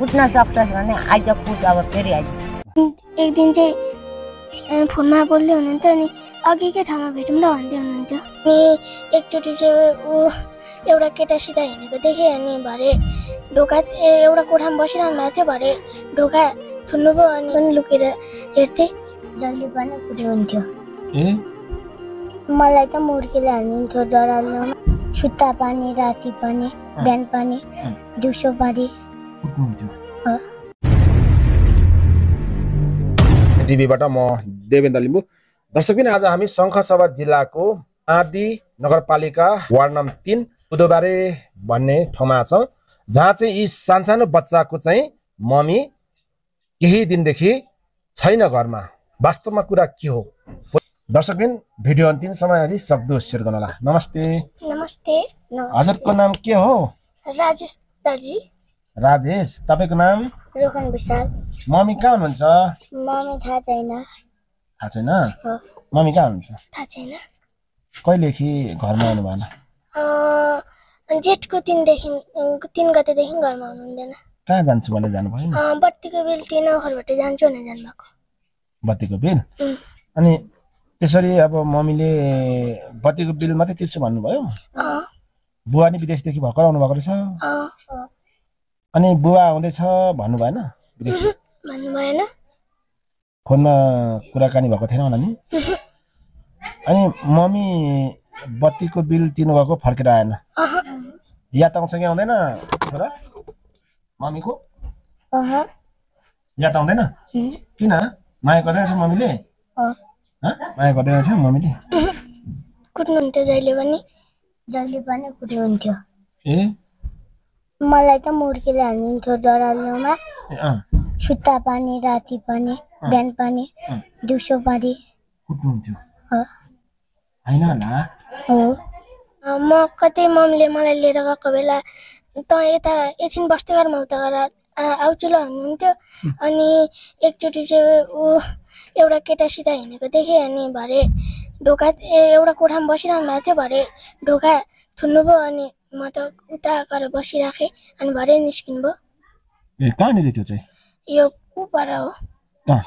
कुट्न सक्छस् भने आइज कुट अब फेरि आइज एक दिन चाहिँ फोनमा बोल्दै हुनुहुन्थ्यो अनि अघिकै ठाउँमा भेटौँ न भन्दै हुनुहुन्थ्यो अनि एकचोटि चाहिँ ऊ एउटा केटासित हिँडेको देखेँ अनि भरे ढोका एउटा कोठामा बसिरहनु भएको थियो भरे ढोका थुन्नुभयो अनि पनि लुकेर हेर्थेँ जहिले पनि कुट्नुहुन्थ्यो ए मलाई त मुर्कीले हाल्नुहुन्थ्यो डराल्नुमा छुट्टा पानी राति पानी बिहान पानी। दिउँसो पानी। टिभीबाट म देवेन्द्र लिम्बू दर्शकबिन आज हामी शङ्खसभा जिल्लाको आदि नगरपालिका वार्ड नम्बर तिन बुधबारे भन्ने ठाउँमा छौँ जहाँ चाहिँ यी सानसानो बच्चाको चाहिँ मम्मी केही दिनदेखि छैन घरमा वास्तवमा कुरा के हो दर्शकबिन भिडियो अन्तिमसम्म अलि सक्दो सेयर गर्नु होला नमस्ते नमस्ते हजुरको नाम के हो राजेश दर्जी राजेश तपाईँको नाम? रोहन विशाल। मम्मी कहाँ हुनुहुन्छ? मम्मी थाहा छैन। थाहा छैन। मम्मी कहाँ हुनुहुन्छ? थाहा छैन। कहिलेदेखि घरमा आउनु भएन? जेठको तिनदेखि तिन गतेदेखि घरमा हुनुहुँदैन कहाँ जान्छु भनेर जानु भएन? बत्तीको बिल तिन घरबाट जान्छु भनेर जानुभएको। बत्तीको बिल. अनि त्यसरी अब मम्मीले बत्तीको बिल मात्रै तिर्छु भन्नुभयो? बुवा नि विदेशदेखि भर्खर आउनु भएको रहेछ अनि बुवा आउँदैछ भन्नु भएन भन्नु भएन फोनमा कुराकानी भएको थिएन होला नि? अनि मम्मी बत्तीको बिल तिर्नुभएको फर्केर आएन। याद आउँछ कि आउँदैन छोरा? मम्मीको? याद आउँदैन? किन? माया गर्दैन थियो मम्मीले? माया गर्दैन थियो मम्मीले? कुट्नुहुन्थ्यो जहिले पनि जहिले पनि कुट्नुहुन्थ्यो। ए? मलाई त मुर्कीले हाल्नुहुन्थ्यो डराल्नुमा छुट्टा पानी राति पानी बिहान पानी। दिउँसो पानी। म कतै मम्मीले मलाई लिएर गएको बेला त यता एकछिन बस्दै गर म उता गएर आउँछु ल भन्नुहुन्थ्यो अनि एकचोटि चाहिँ ऊ एउटा केटासित हिँडेको देखेँ अनि भरे ढोका एउटा कोठामा बसिरहनु भएको थियो भरे ढोका थुन्नुभयो अनि म त उता गएर बसिराखेँ अनि भरे निस्किनु भयो ए कहाँनिर त्यो चाहिँ यो ऊ पर हो कहाँ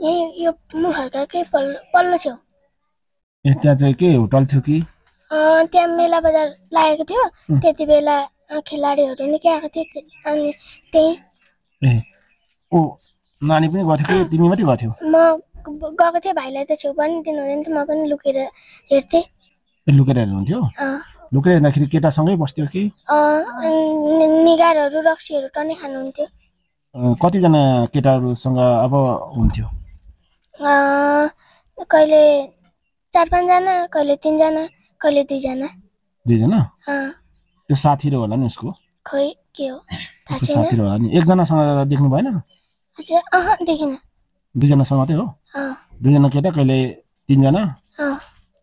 यहीँ यो मुखहरूकै पल्लो पल्लो छेउ ए त्यहाँ चाहिँ के होटल थियो कि त्यहाँ मेला बजार लागेको थियो. त्यति बेला खेलाडीहरू निकै आएको थियो अनि त्यहीँ ए ओ नानी पनि गएको थियो तिमी मात्रै गएको थियो म गएको थिएँ भाइलाई त छेउ पनि दिनु हुँदैन थियो म पनि लुकेर हेर्थेँ लुकेर हेर्नुहुन्थ्यो लुकेर हेर्दाखेरि केटासँगै बस्थ्यो कि? निगारहरू रक्सीहरू टन्नै खानुहुन्थ्यो। कतिजना केटाहरूसँग अब हुन्थ्यो? अँ, कहिले चार पाँचजना कहिले तिनजना कहिले दुईजना। दुईजना? त्यो साथी र होला नि उसको? खोइ के हो? थाहा उसको छैन। साथी र होला नि। एकजनासँग देख्नु भएन? देखिनँ। दुईजनासँग मात्रै हो? दुईजना केटा कहिले तिनजना?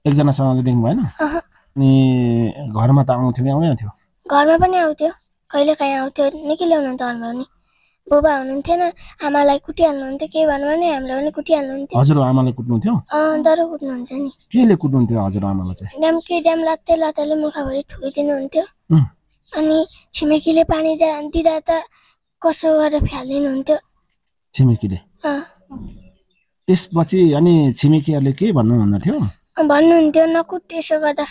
एकजनासँग देख्नु भएन? अनि घरमा त आउँथ्यो कि आउँदैन थियो घरमा पनि आउँथ्यो। कहिले काहीँ आउँथ्यो निकै ल्याउनुहुन्थ्यो घरमा पनि। बुबा हुनुहुन्थेन आमालाई कुटिहाल्नुहुन्थ्यो केही भन्नु भने हामीलाई पनि कुटिहाल्नुहुन्थ्यो। हजुर आमाले कुट्नुहुन्थ्यो? अँ डह्रो कुट्नुहुन्थ्यो नि। केले कुट्नुहुन्थ्यो हजुर आमालाई चाहिँ? ड्याम कि ड्याम लात्ते लात्ताले मुखाभरि ठुकिदिनुहुन्थ्यो. अनि छिमेकीले पानी जा दिँदा त कसो गरेर फ्यालिदिनुहुन्थ्यो। छिमेकीले? त्यसपछि अनि छिमेकीहरूले के भन्नु भन्दैथ्यो भन्नुहुन्थ्यो नकुट यसो गर्दा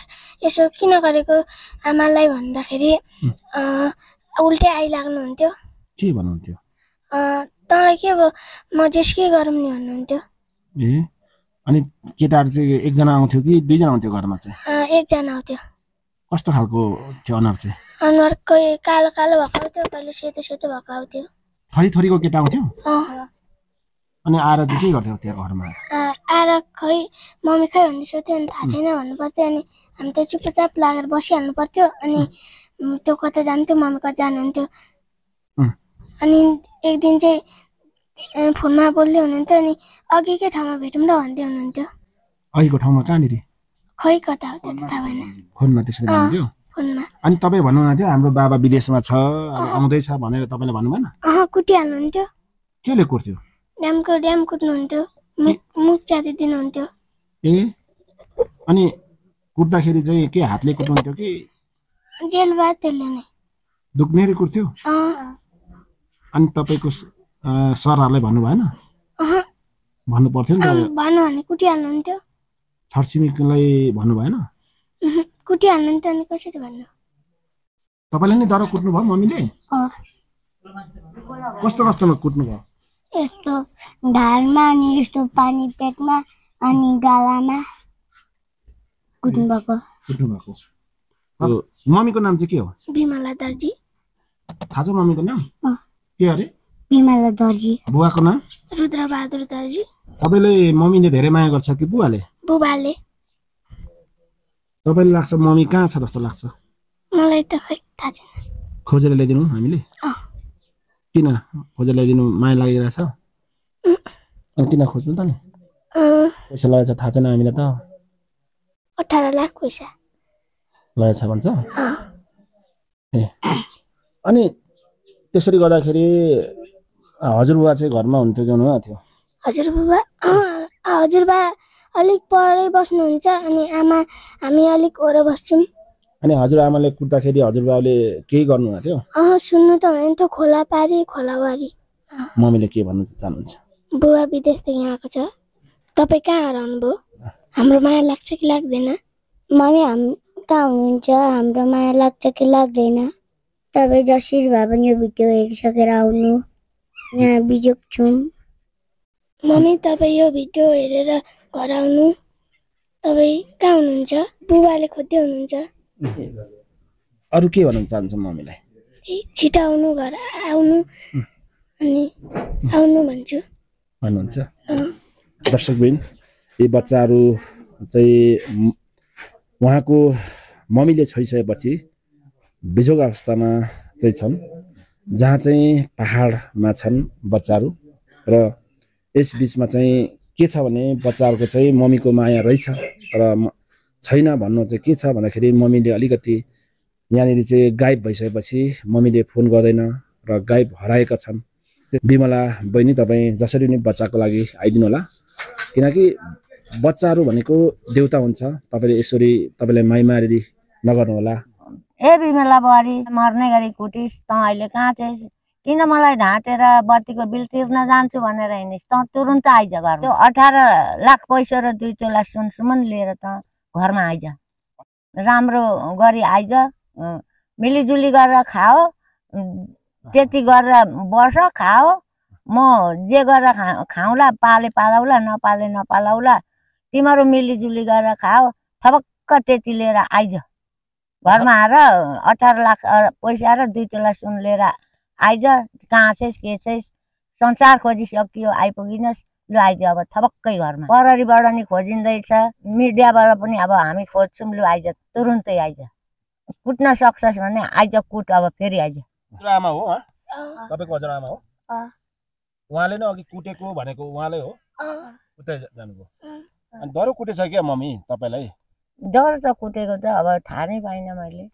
यसो किन गरेको? आमालाई भन्दाखेरि उल्टै आइलाग्नुहुन्थ्यो। के भन्नुहुन्थ्यो? तँलाई के भयो? म जेसकै गरौँ नि भन्नुहुन्थ्यो। ए अनि केटाहरू चाहिँ एकजना आउँथ्यो कि दुईजना आउँथ्यो घरमा चाहिँ? एकजना आउँथ्यो। कस्तो खालको थियो अनुहार चाहिँ? अनुहार कहिले कालो कालो भएको आउँथ्यो कहिले सेतो सेतो भएको आउँथ्यो। थरी थरीको केटा आउँथ्यो? अनि आएर चाहिँ के गर्थ्यो त्यहाँ घरमा? आएर खै मम्मी खै भन्ने सोध्यो अनि थाहा छैन भन्नु पर्थ्यो अनि हामी त चुपचाप लागेर बसिहाल्नु पर्थ्यो अनि त्यो कता जान्थ्यो मम्मी कता जानुहुन्थ्यो. अनि एक दिन चाहिँ फोनमा बोल्दै हुनुहुन्थ्यो अनि अघिकै ठाउँमा भेटौँ न भन्दै हुनुहुन्थ्यो। अहिलेको ठाउँमा कहाँनिर खै कता हो त्यो थाहा भएन। फोनमा त्यसरी अनि तपाईँ भन्नुहुँदै थियो हाम्रो बाबा विदेशमा छ आउँदैछ भनेर तपाईँले भन्नु भएन अँ कुटिहाल्नुहुन्थ्यो। केले कुर्थ्यो ड्यामको ड्याम कुट्नुहुन्थ्यो। मुख च्याति दिनुहुन्थ्यो। ए? अनि कुट्दाखेरि चाहिँ के हातले कुट्नुहुन्थ्यो कि? जेल बाद त्यसले नै। दुख्नेरी कुर्थ्यो अँ। अनि तपाईँको सरहरूलाई भन्नु भएन भन्नु पर्थ्यो नि त। भन्नु भने कुटिहाल्नुहुन्थ्यो। छरछिमेकीलाई भन्नु भएन कुटिहाल्नुहुन्थ्यो अनि कसरी भन्नु? तपाईँले नि डर कुट्नु भयो मम्मीले। कस्तो कस्तोमा कुट्नु भयो यस्तो ढाडमा अनि यस्तो पानी पेटमा अनि गालामा कुट्नु भएको कुट्नु भएको त्यो मम्मीको नाम चाहिँ के हो बिमला दर्जी थाहा छ मम्मीको नाम। के अरे बिमला दर्जी बुवाको नाम रुद्रबहादुर दर्जी तपाईँले मम्मीले धेरै माया गर्छ कि बुवाले बुबाले तपाईँले लाग्छ मम्मी कहाँ छ जस्तो लाग्छ मलाई त खै थाहा छैन खोजेर ल्याइदिनु हामीले अँ। किन खोजेर ल्याइदिनु माया लागिरहेछ? किन खोज्नु त नि। पैसा लगेछ थाहा छैन हामीलाई त। अठार लाख पैसा। लगेछ भन्छ? ए। अनि त्यसरी गर्दाखेरि अ, हजुरबुवा चाहिँ घरमा हुन्थ्यो कि हुनुभएको थियो? हजुरबुबा हजुरबा अलिक परै बस्नुहुन्छ अनि आमा हामी अलिक ओर बस्छौँ। अनि हजुरआमाले कुट्दाखेरि हजुरबाबुले केही गर्नुभएको थियो? अँ सुन्नु त हुँदैन त खोला पारी खोलावारी मम्मीले के भन्नु चाहनुहुन्छ? बुबा विदेशदेखि आएको छ। तपाईँ कहाँ हराउनु भयो हाम्रो माया लाग्छ कि लाग्दैन? मम्मी हाम कहाँ हुनुहुन्छ हाम्रो माया लाग्छ कि लाग्दैन? तपाईँ जसरी भए पनि यो भिडियो हेरिसकेर आउनु यहाँ बिजोग छौँ। मम्मी तपाईँ यो भिडियो हेरेर घर आउनु। तपाईँ कहाँ हुनुहुन्छ? बुबाले खोज्दै हुनुहुन्छ। अरू के भन्न चाहन्छ मम्मीलाई? छिटो आउनु घर आउनु। अनि आउनु भन्छु। भन्नुहुन्छ? दर्शकबिन यी बच्चाहरू चाहिँ उहाँको मम्मीले छोइसकेपछि बिजोग अवस्थामा चाहिँ छन् जहाँ चाहिँ पाहाडमा छन् बच्चाहरू। र यस बिचमा चाहिँ के छ भने बच्चाहरूको चाहिँ मम्मीको माया रहेछ र छैन भन्नु चाहिँ के छ भन्दाखेरि मम्मीले अलिकति यहाँनिर चाहिँ गायब भइसकेपछि मम्मीले फोन गर्दैन र गायब हराएका छन्। बिमला बहिनी तपाईँ जसरी नै बच्चाको लागि आइदिनु होला। किनकि बच्चाहरू भनेको देउता हुन्छ। तपाईँले यसरी तपाईँले माइमारी नगर्नु होला। ए बिमला बुहारी मर्ने गरी कुटिस् तँ अहिले कहाँ छस्? किन मलाई ढाँटेर बत्तीको बिल तिर्न जान्छु भनेर हिँडिस्? तँ तुरुन्त आइज घर। त्यो अठार लाख पैसा र दुई तोला सुनसुमन लिएर त घरमा आइज। राम्रो गरी आइज मिलिजुली गरेर खाओ त्यति गरेर बस खाओ। म जे गरेर खा खाउँला पाले पालाउला नपाले नपालाउला तिमीहरू मिलिजुली गरेर खाओ थपक्क त्यति लिएर आइज। घरमा आएर अठार लाख पैसा र दुई तोला सुन लिएर आइज कहाँ छस् के छस् संसार खोजिसकियो आइपुगिनस्। लु आइज अब थपक्कै घरमा। प्रहरीबाट नि खोजिँदैछ। मिडियाबाट पनि अब हामी खोज्छौँ लु आइज तुरुन्तै आइज। कुट्न सक्छस् भने आइज कुट अब फेरि आइज। हजुरआमा हो हँ? तपाईँको हजुरआमा हो? अँ। उहाँले नै अघि कुटेको भनेको उहाँले हो? अँ, कुटे जानुभयो। अनि डह्रो कुटेछ क्या मम्मी तपाईँलाई? डर त कुटेको त अब थाहा नै पाइनँ मैले।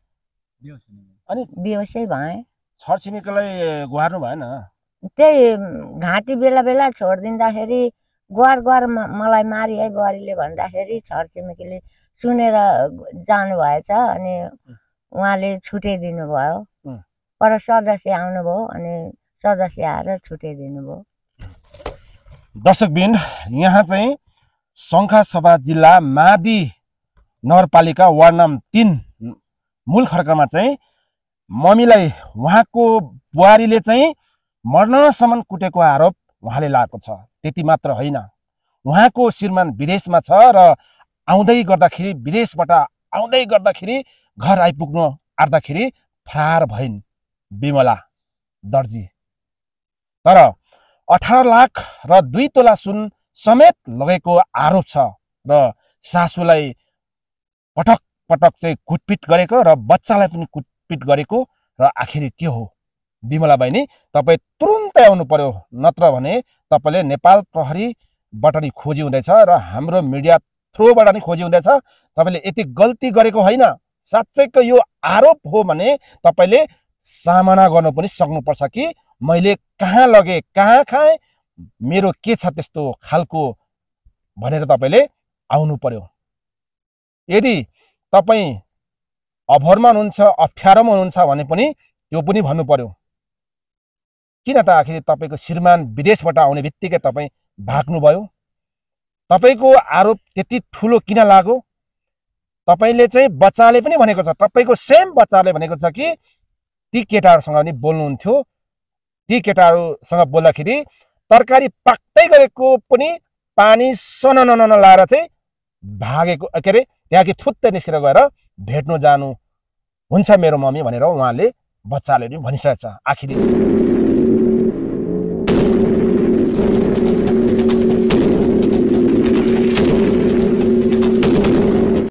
अनि बेहोसै भएँ। छरछिमेकीलाई गुहार्नु भएन? त्यही घाँटी बेला बेला छोडिदिँदाखेरि गुहार गुहार मलाई मारी है बुहारीले भन्दाखेरि छरछिमेकीले सुनेर जानुभएछ अनि उहाँले छुट्याइदिनु भयो. पर सदस्य आउनुभयो अनि सदस्य आएर छुट्याइदिनु भयो दर्शकबिन यहाँ चाहिँ शङ्खासभा जिल्ला मादी नगरपालिका वार्ड नम्बर तिन मूल खड्कामा चाहिँ मम्मीलाई उहाँको बुहारीले चाहिँ मर्नसम्म कुटेको आरोप उहाँले लगाएको छ। त्यति मात्र होइन। उहाँको श्रीमान विदेशमा छ र आउँदै गर्दाखेरि विदेशबाट आउँदै गर्दाखेरि घर आइपुग्नु आँट्दाखेरि फरार भइन्। विमला दर्जी। तर अठार लाख र दुई तोला सुन समेत लगेको आरोप छ र सासूलाई पटक पटक चाहिँ कुटपिट गरेको र बच्चालाई पनि कुटपिट गरेको र आखिर के हो? विमला बहिनी तपाईँ तुरुन्तै आउनु पर्यो। नत्र भने तपाईँले नेपाल प्रहरीबाट नि खोजी हुँदैछ र हाम्रो मिडिया थ्रोबाट नि खोजी हुँदैछ। तपाईँले यति गल्ती गरेको होइन। साँच्चैको यो आरोप हो भने तपाईँले सामना गर्नु पनि सक्नुपर्छ कि मैले कहाँ लगेँ कहाँ खाएँ मेरो के छ त्यस्तो खालको भनेर तपाईँले आउनु पर्यो। यदि तपाईँ अभरमा हुनुहुन्छ अप्ठ्यारोमा हुनुहुन्छ भने पनि त्यो पनि भन्नु पर्यो। किन त आखिर तपाईँको श्रीमान विदेशबाट आउने बित्तिकै तपाईँ भाग्नुभयो? तपाईँको आरोप त्यति ठुलो किन लाग्यो? तपाईँले चाहिँ बच्चाले पनि भनेको छ तपाईँको सेम बच्चाले भनेको छ कि ती केटाहरूसँग पनि बोल्नुहुन्थ्यो? ती केटाहरूसँग बोल्दाखेरि तरकारी पाक्दै गरेको पनि पानी सनन लाएर चाहिँ भागेको के अरे त्यहाँ कि थुत्तै निस्केर गएर भेट्नु जानु हुन्छ मेरो मम्मी भनेर उहाँले बच्चाले पनि भनिसकेको छ आखिरी।